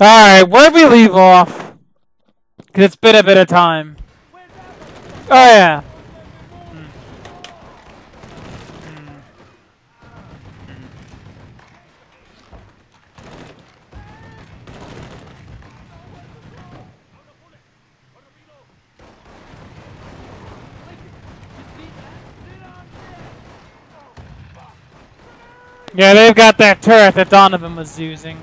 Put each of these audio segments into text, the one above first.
Alright, where'd we leave off? Cause it's been a bit of time. Oh yeah. Yeah, they've got that turret that Donovan was using.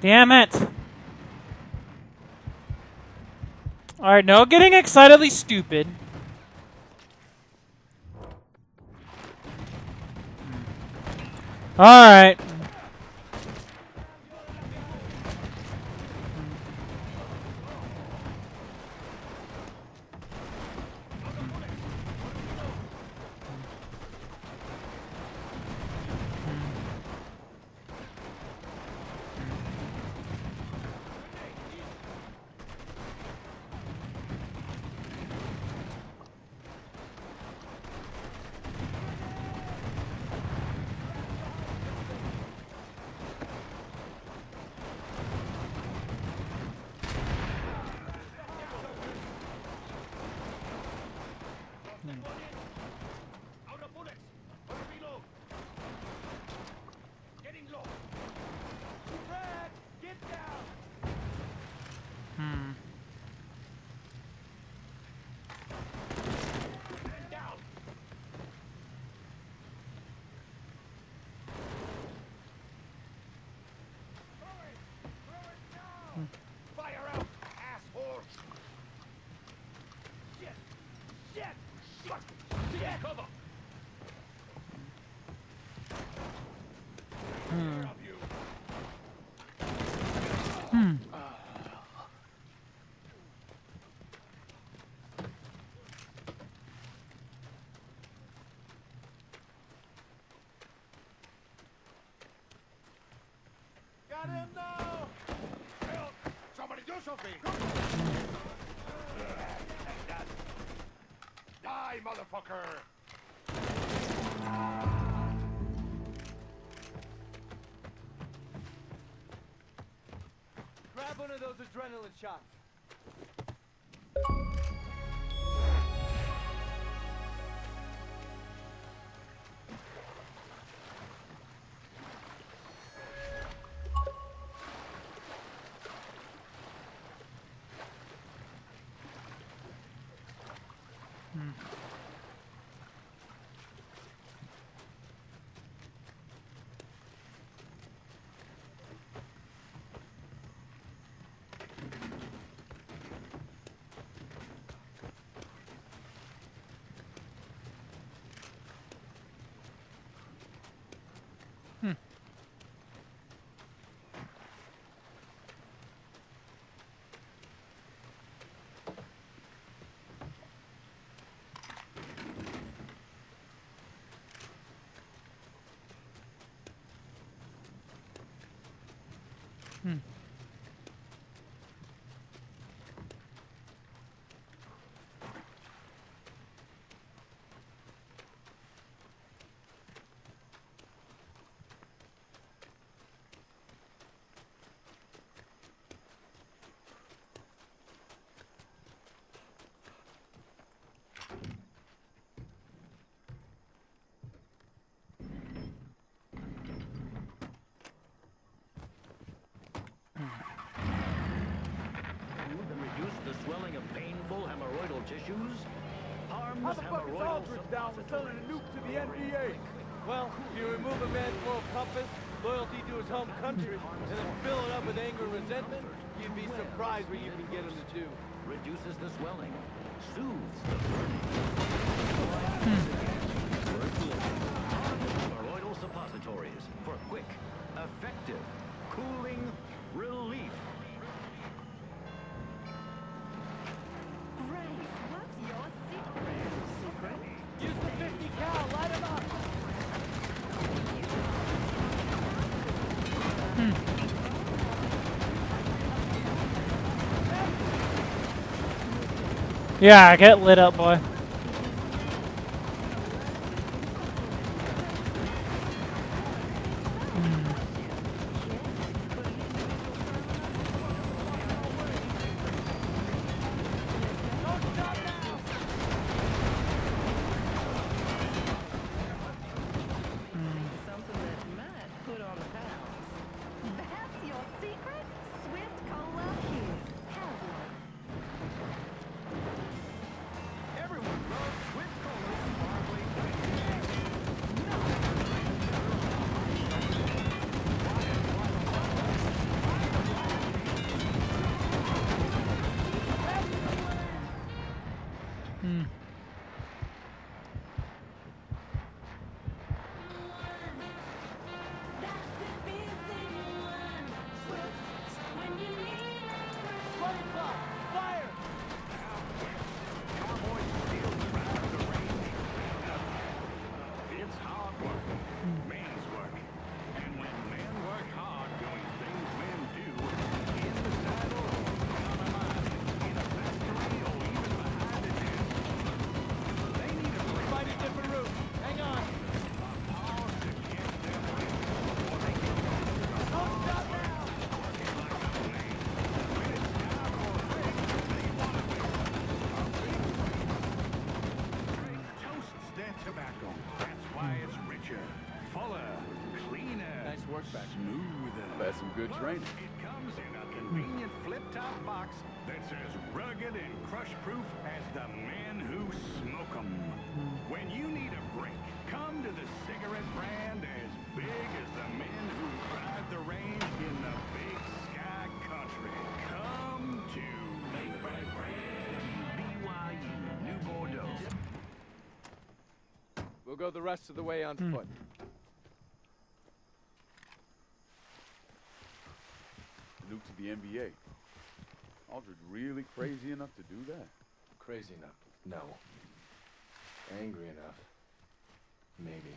Damn it! Alright, no getting excitedly stupid. Alright. Hmm. Fire out, asshole! Shit! Shit! Fuck! Shit! Cover! Hmm. Of you. Hmm. Got him now! Help! Somebody do something! Die, motherfucker! Grab one of those adrenaline shots. Hmm. Painful hemorrhoidal tissues, harms How the fuck is hemorrhoidal Aldridge down with selling a nuke to the NBA? Well, if you remove a man's moral compass, loyalty to his home country, and then fill it up with anger and resentment, you'd be surprised what you can get him to do. reduces the swelling, soothes the burning. Hemorrhoidal Yeah, get lit up, boy. Good training. It comes in a convenient flip-top box that's as rugged and crush-proof as the men who smoke 'em. When you need a break, come to the cigarette brand as big as the men who ride the range in the big sky country. Come to Maker Brand, BYE, New Bordeaux. We'll go the rest of the way on hmm. foot. Nuke to the NBA. Aldridge really crazy enough to do that? Crazy enough? No. Angry enough? Maybe.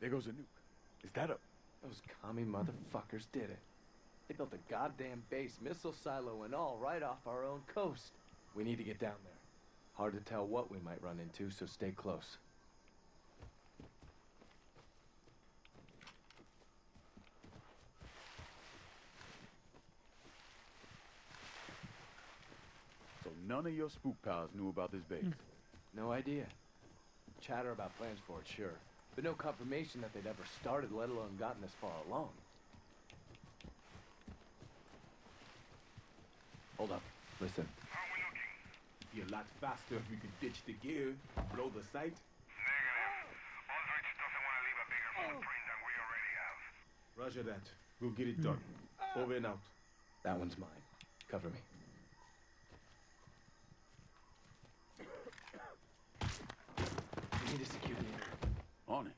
There goes a nuke. Is that a... Those commie motherfuckers did it. They built a goddamn base, missile silo and all, right off our own coast. We need to get down there. Hard to tell what we might run into, so stay close. So none of your spook pals knew about this base. Hmm. No idea. Chatter about plans for it, sure. But no confirmation that they'd ever started, let alone gotten this far along. Hold up. Listen. Be a lot faster if we could ditch the gear, blow the site. Negative. Aldridge doesn't want to leave a bigger footprint than we already have. Roger that. We'll get it done. Hmm. Over and out. That one's mine. Cover me. Need to secure the area. On it.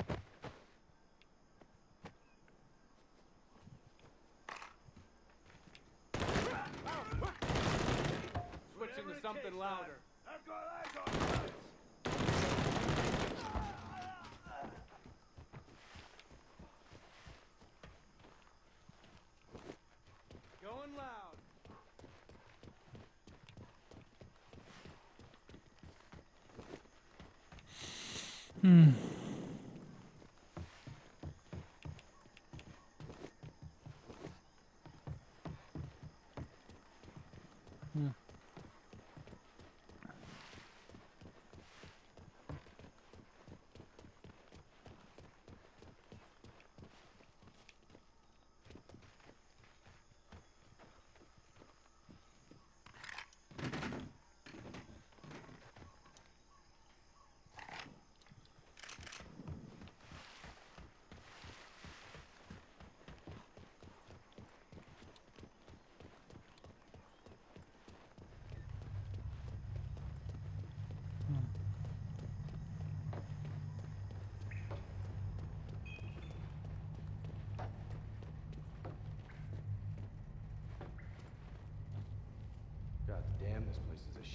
Switching to something louder. I've got eyes on you. Going loud. Hmm.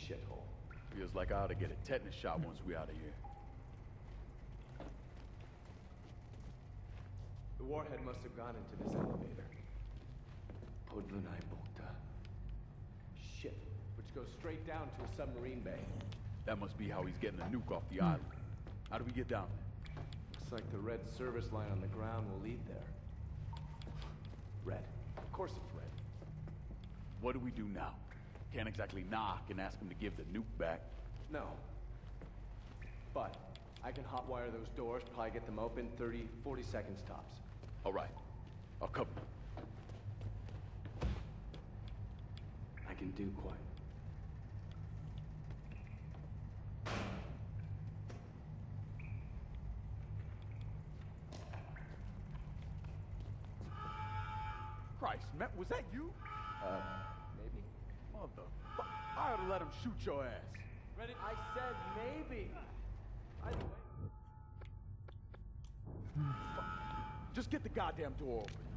Shithole. Feels like I ought to get a tetanus shot hmm. once we out of here. The warhead must have gone into this elevator. Podlunai Bukta. Shit, which goes straight down to a submarine bay. That must be how he's getting a nuke off the hmm. island. How do we get down there? Looks like the red service line on the ground will lead there. Red. Of course it's red. What do we do now? Can't exactly knock and ask him to give the nuke back. No. But I can hotwire those doors, probably get them open 30, 40 seconds tops. All right. I'll cover you. I can do quite. Christ, Matt, was that you? Uh? Mother. I ought to let him shoot your ass. Ready? I said maybe. Either hmm. way. Just get the goddamn door open.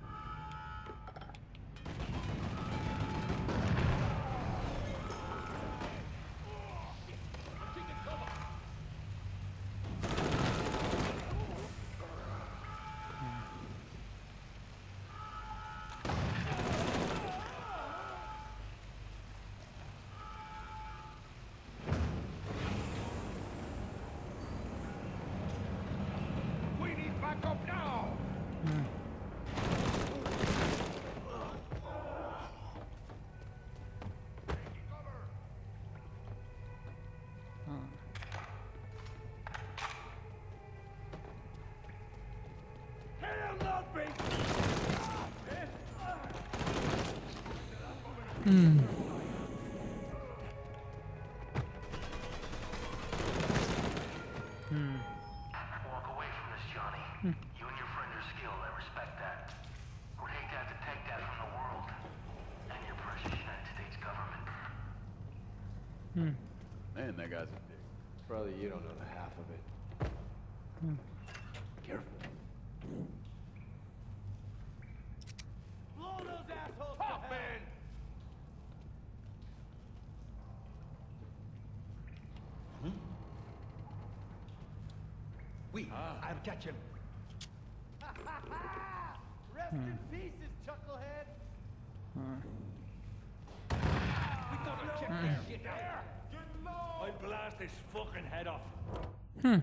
Walk away from this, Johnny. You and your friend are skilled. I respect that. Would hate to have to take that from the world and your precious United States government. Hmm. Man, that guy's a dick. Brother, you don't know the half of it. Careful. Blow those assholes Pop, man! We, I'll catch him. Rest in hmm. pieces, chucklehead. We gotta check this shit out. I blast his fucking head off. Where'd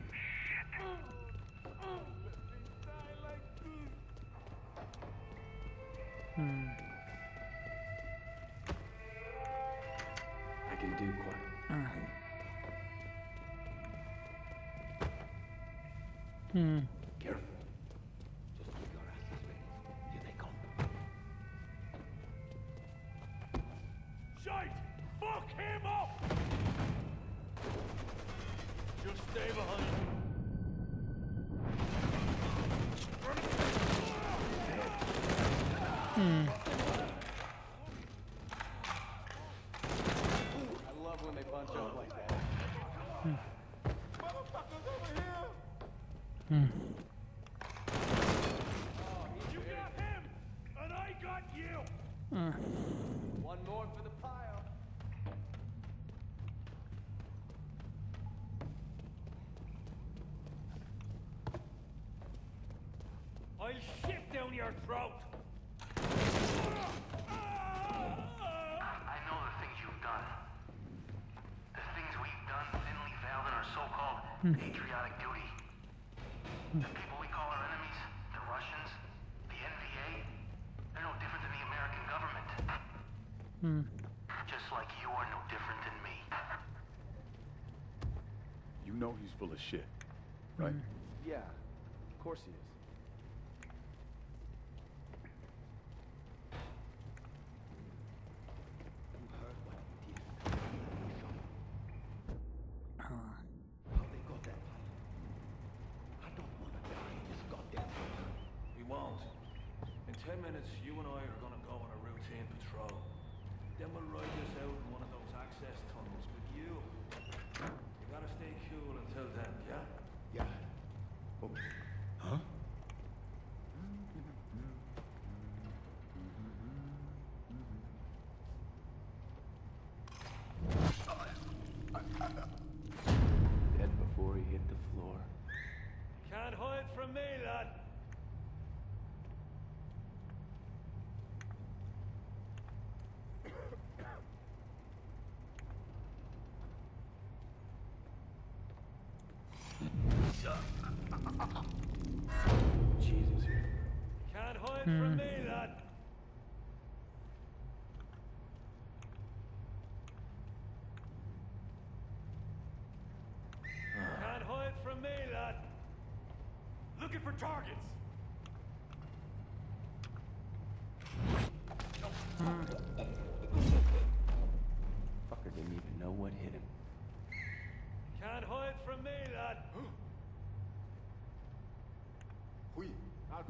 Hmm. Oh, you got him, and I got you. Uh. One more for the pie. of shit, right? Mm. Yeah, of course he is. Can't hide from me, lad.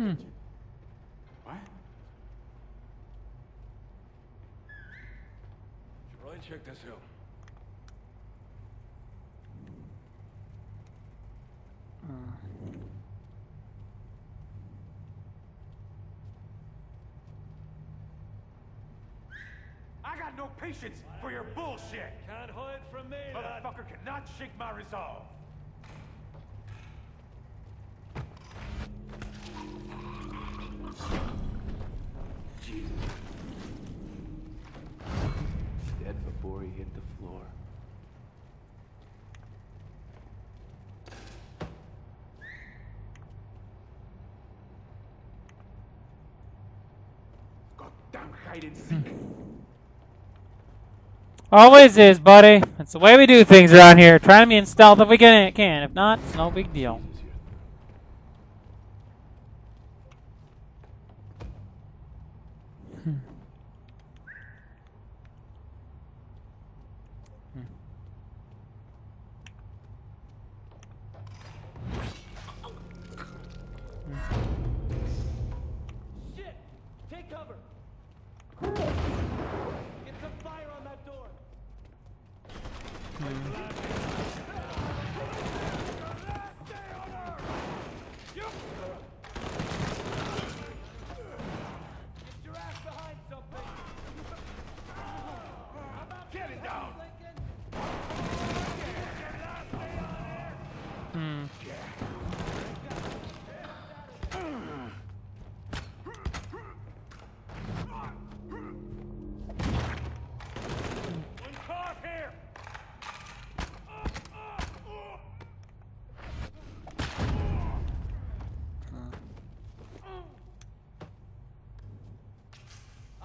Hmm. What? Should really check this out. Uh. I got no patience for your bullshit. Can't hide from me. Motherfucker cannot shake my resolve. Jesus. Dead before he hit the floor. Goddamn hide and seek. Hmm. Always is, buddy. That's the way we do things around here. Try to be in stealth if we can. If not, it's no big deal.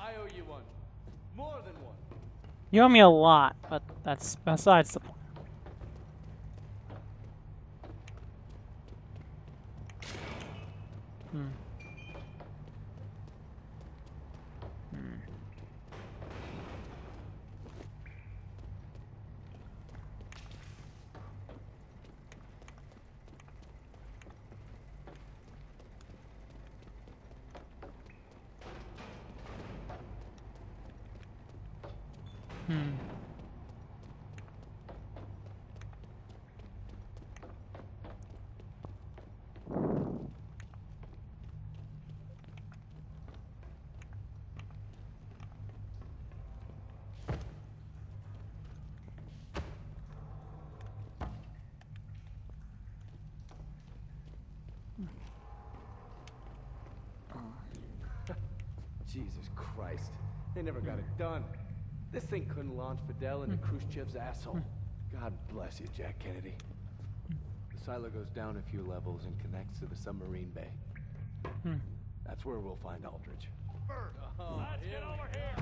I owe you one. More than one. You owe me a lot, but that's besides the point. Hmm. Hmm. Hmm. Jesus Christ. They never got it done. This thing couldn't launch Fidel into Khrushchev's asshole. God bless you, Jack Kennedy. The silo goes down a few levels and connects to the submarine bay. Hmm. That's where we'll find Aldridge. Let's get over here.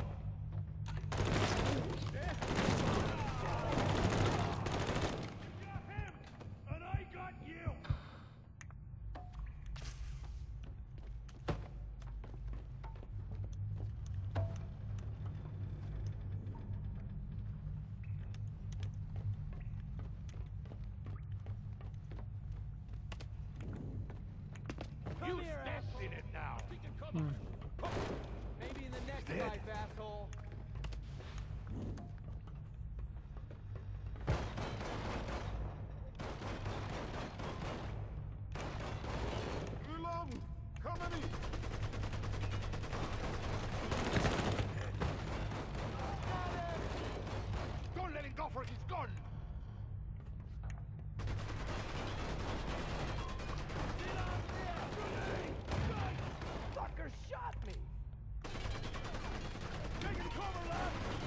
Maybe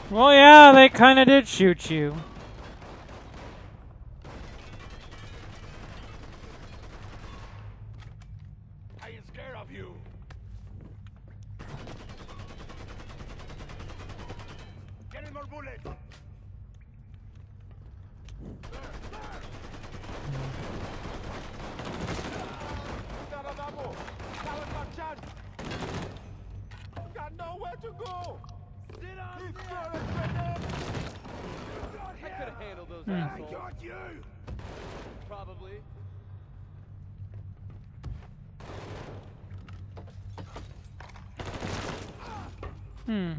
Well, yeah, they kind of did shoot you. I ain't scared of you. Get him more bullets. There, there. Got nowhere to go! Sit on there. I could have handled those I assholes. Got you. Probably. Hmm.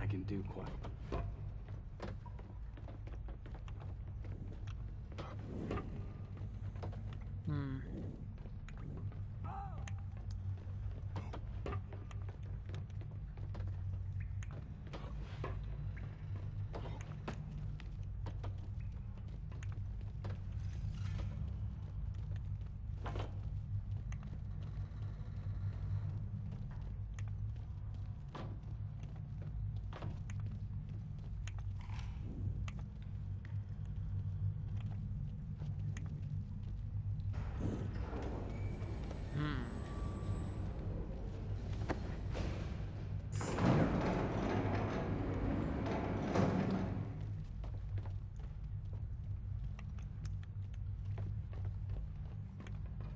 I can do quite. Hmm.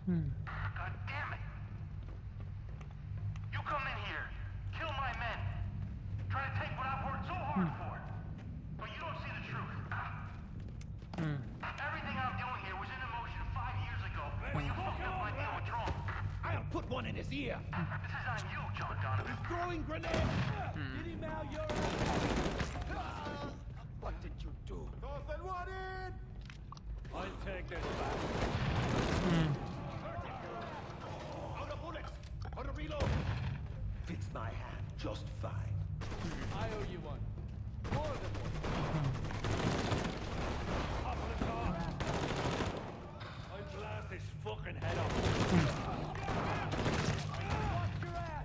Hmm. God damn it! You come in here, kill my men, try to take what I've worked so hard for, but you don't see the truth. Hmm. Everything I'm doing here was in motion five years ago when you fucked up my deal with Trump. I'll put one in his ear. This is on you, John Donovan. Throwing grenades! grenade. Get him out your What did you do? Toss that. I'll take this back. Hmm. Out of bullets. Out of reload. Fits my hand just fine. I owe you one. More than one. Up on the top. I'll blast his fucking head off. Watch your ass!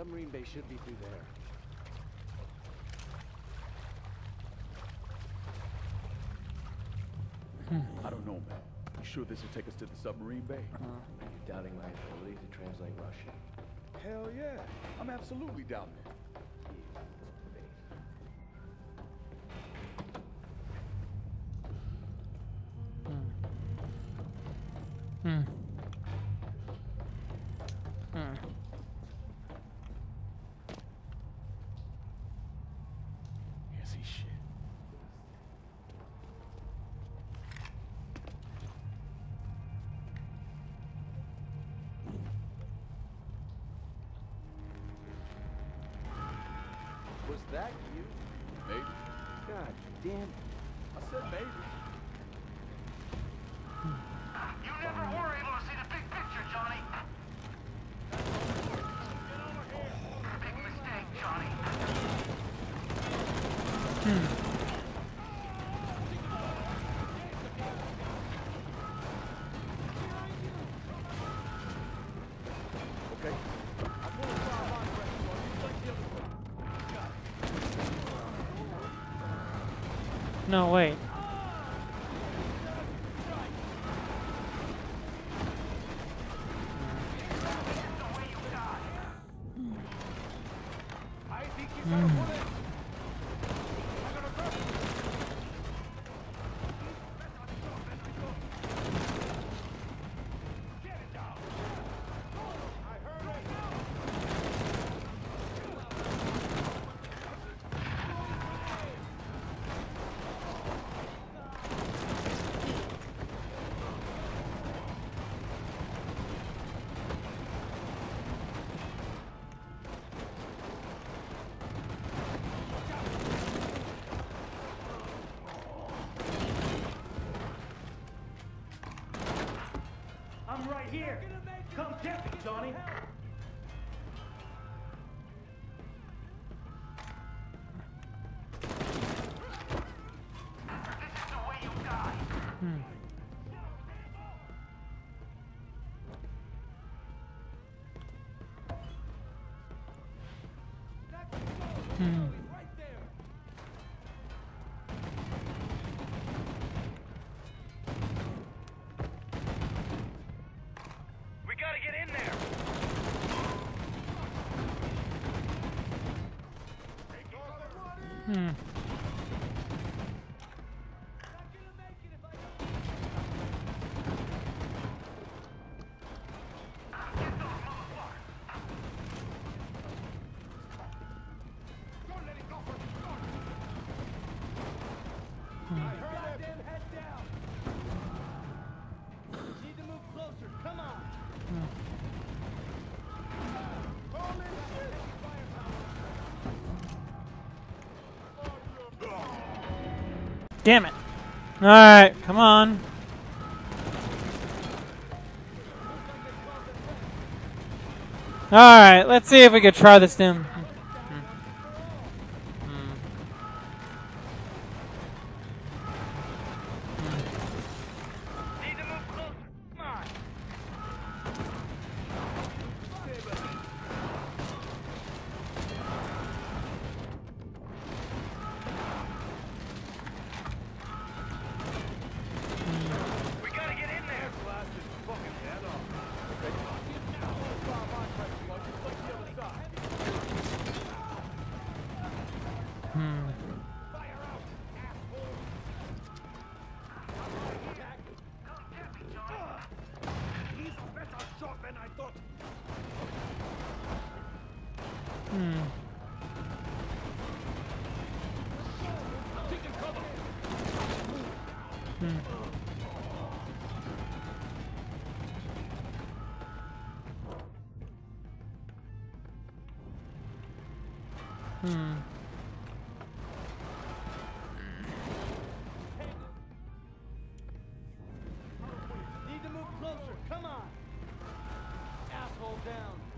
Submarine bay should be through there. I don't know, man. You sure this will take us to the submarine bay? Are you doubting my ability to translate Russian? Hell yeah. I'm absolutely doubting it. Hmm. Hmm. Damn. I said maybe. No, wait. Get me, Johnny. Damn it. Alright, come on. Alright, let's see if we can try this down. Down.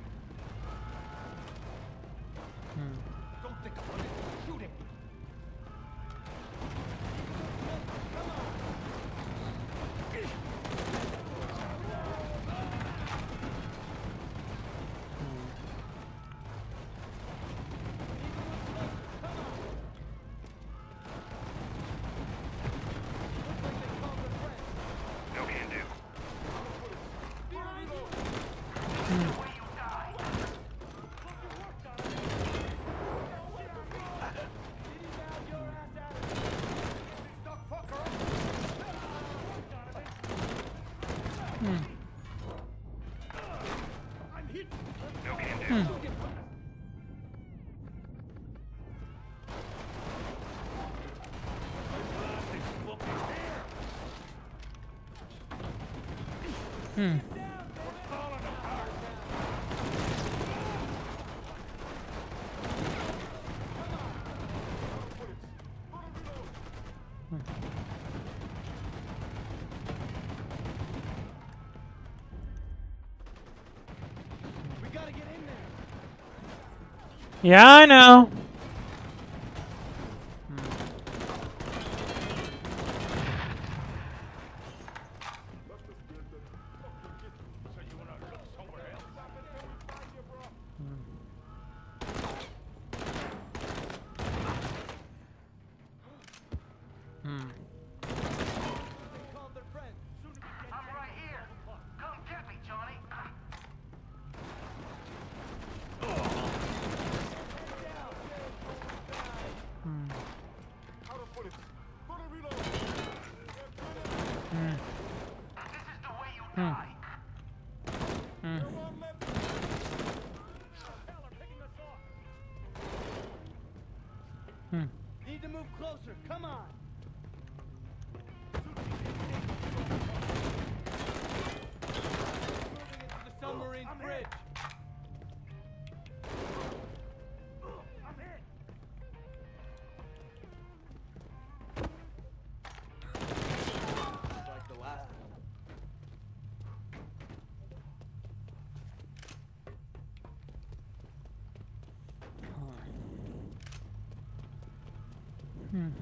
Yeah, I know.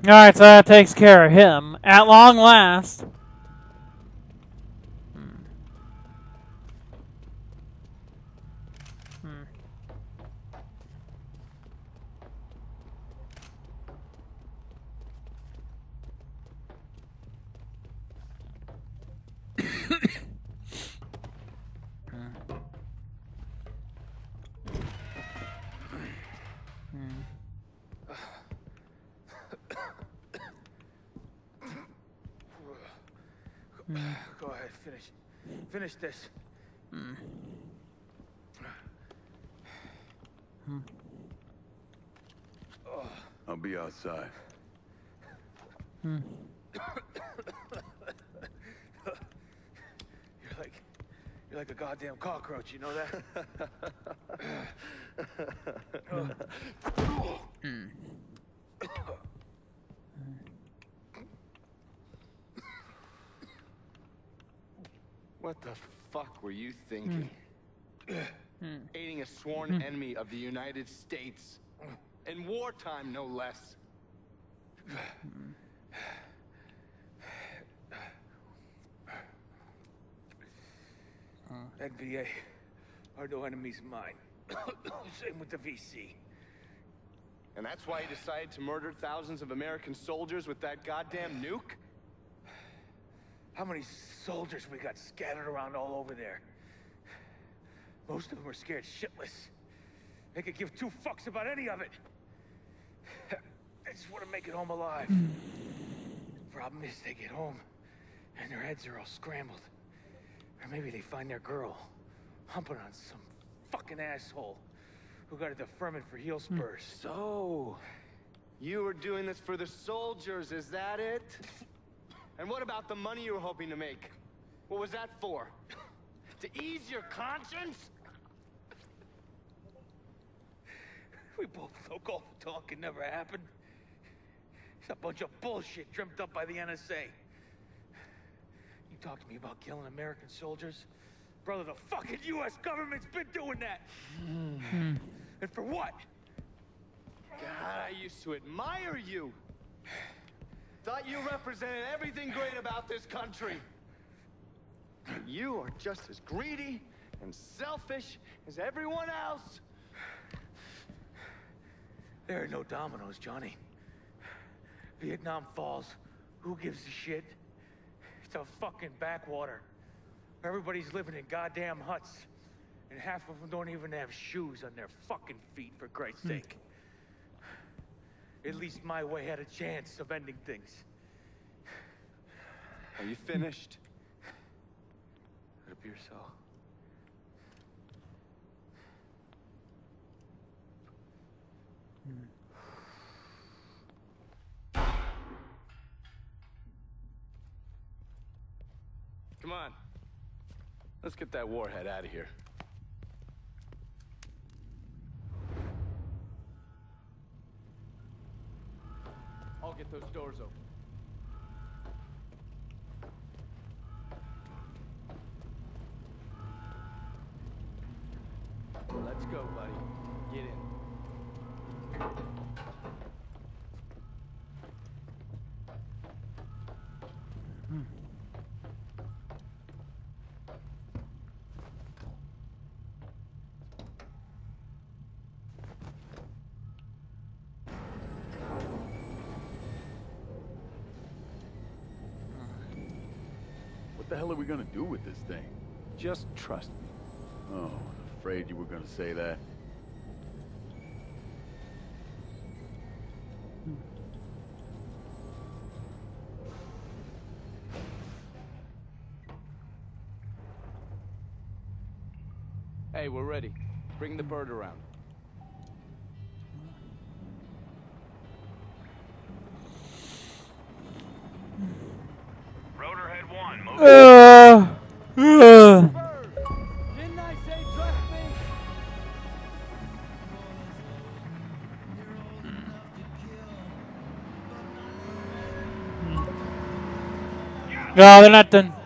Alright, so that takes care of him. At long last. Hmm. Hmm. Go ahead, finish. Finish this. Hmm. Hmm. I'll be outside. Hmm. You're like, you're like a goddamn cockroach. You know that? What hmm the fuck were you thinking? Hmm. Hmm. Aiding a sworn hmm. enemy of the United States. In wartime, no less. NVA are no enemies of mine. Same with the VC. And that's why you decided to murder thousands of American soldiers with that goddamn nuke? How many soldiers we got scattered around all over there? Most of them are scared shitless. They could give two fucks about any of it. I just want to make it home alive. Problem is, they get home, and their heads are all scrambled. Or maybe they find their girl, humping on some fucking asshole who got a deferment for heel hmm. spurs. So, you were doing this for the soldiers, is that it? And what about the money you were hoping to make? What was that for? To ease your conscience? We both know the talk can never happen. It's a bunch of bullshit dreamt up by the NSA. You talk to me about killing American soldiers? Brother, the fucking US government's been doing that! Hmm. and for what? God, I used to admire you. Thought you represented everything great about this country. You are just as greedy and selfish as everyone else. There are no dominoes, Johnny. Vietnam falls. Who gives a shit? It's a fucking backwater. Everybody's living in goddamn huts. And half of them don't even have shoes on their fucking feet, for Christ's hmm. sake. At least my way had a chance of ending things. Are you finished? It appears so. Come on. Let's get that warhead out of here. Those doors open. Let's go, buddy. Get in. What the hell are we gonna do with this thing? Just trust me. Oh, afraid you were gonna say that. Hmm. Hey, we're ready. Bring the bird around. Rotorhead 1, No, they're not done.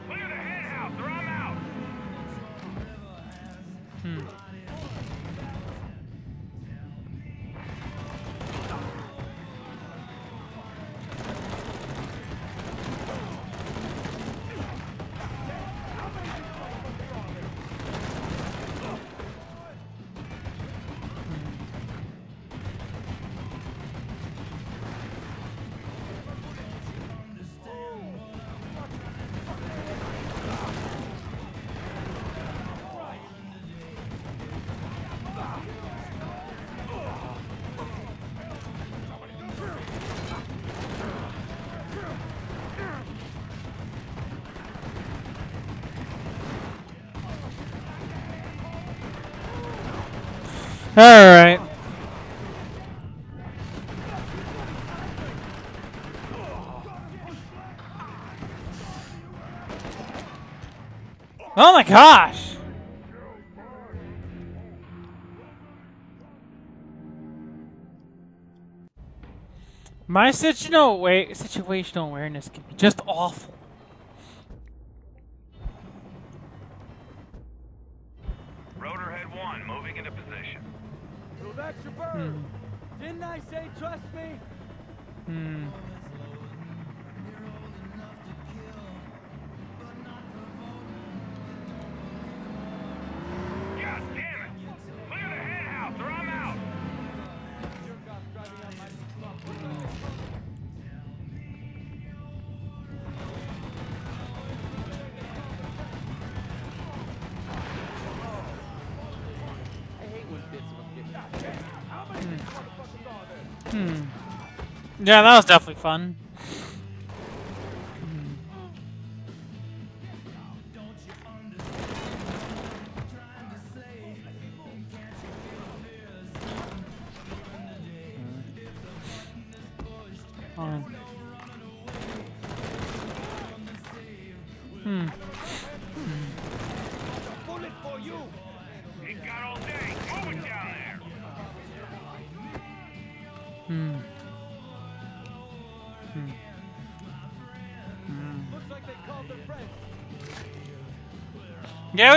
All right. Oh my gosh. My situational wa- situational awareness can be just awful. That's your bird. Didn't I say trust me? Hmm. Yeah, that was definitely fun.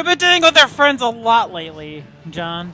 Been dealing with our friends a lot lately, John.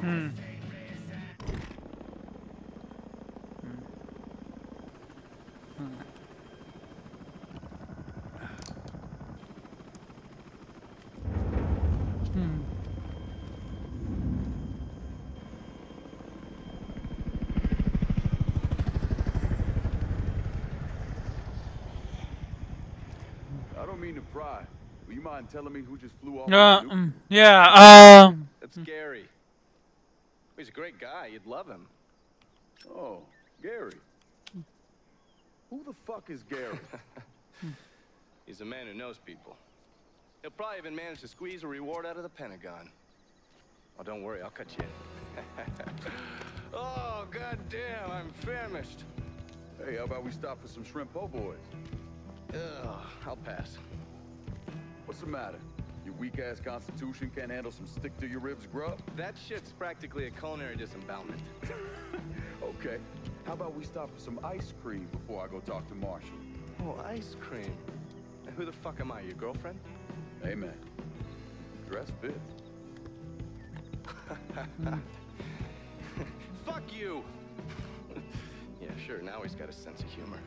Hmm. I don't mean to pry. Will you mind telling me who just flew off? Uh, mm, yeah. Um. That's Gary. He's a great guy. You'd love him. Oh, Gary. Who the fuck is Gary? He's a man who knows people. He'll probably even manage to squeeze a reward out of the Pentagon. Oh, don't worry, I'll cut you in. oh, goddamn, I'm famished. hey, how about we stop for some shrimp po' boys? Ugh, I'll pass. What's the matter? Your weak-ass constitution can't handle some stick-to-your-ribs grub? That shit's practically a culinary disembowelment. Okay. How about we stop for some ice cream before I go talk to Marshall? Oh, ice cream. And who the fuck am I, your girlfriend? Hey, man. Dress fits. Fuck you! yeah, sure, now he's got a sense of humor.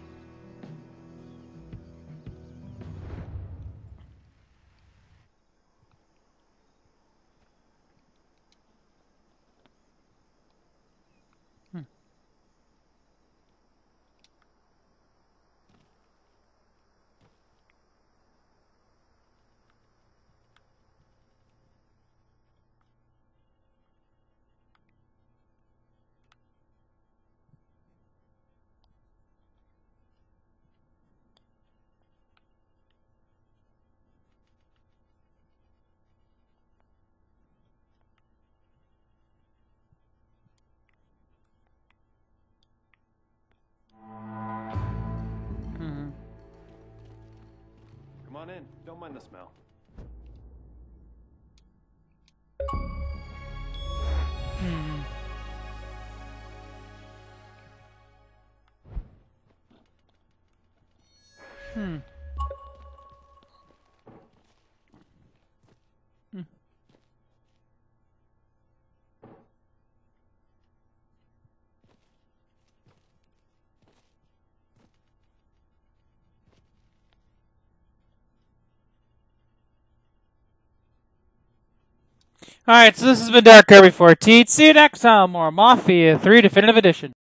On in. Don't mind the smell. Alright, so this has been Dark Kirby 14. See you next time, more Mafia 3 Definitive Edition.